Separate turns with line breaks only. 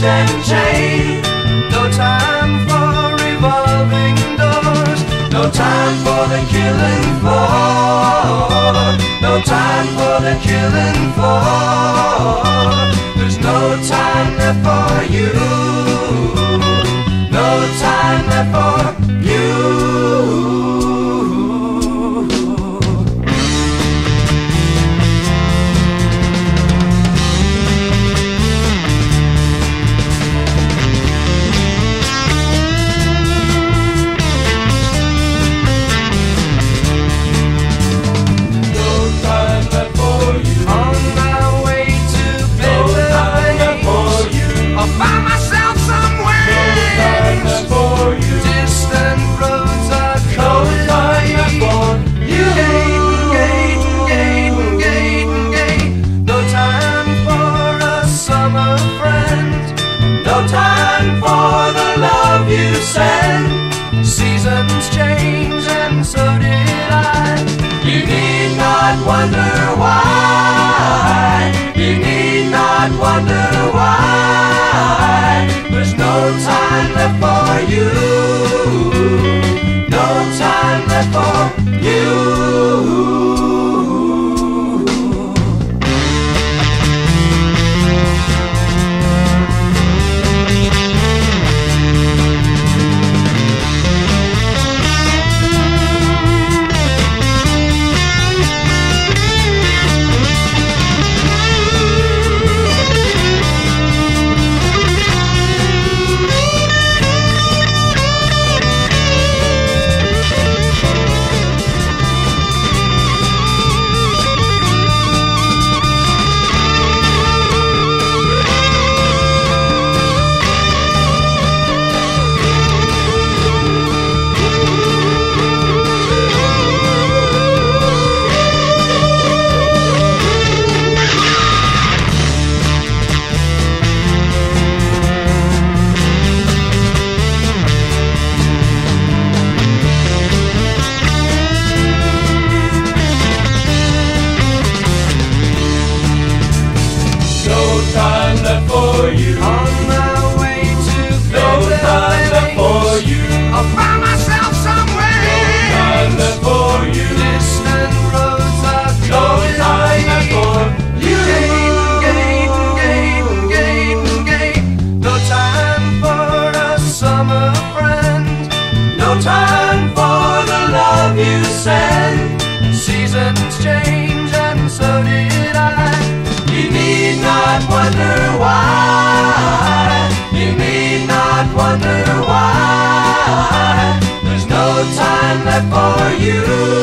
catch and chain. No time for revolving doors.
No time for
the killing floor.
No time for
the killing friend. No time for the love you send. Seasons change and so did I. You need not wonder why. You need not wonder why. There's no time time for the love you send. Seasons change and so did I. You need not wonder why. You need not wonder why. There's no time left for you.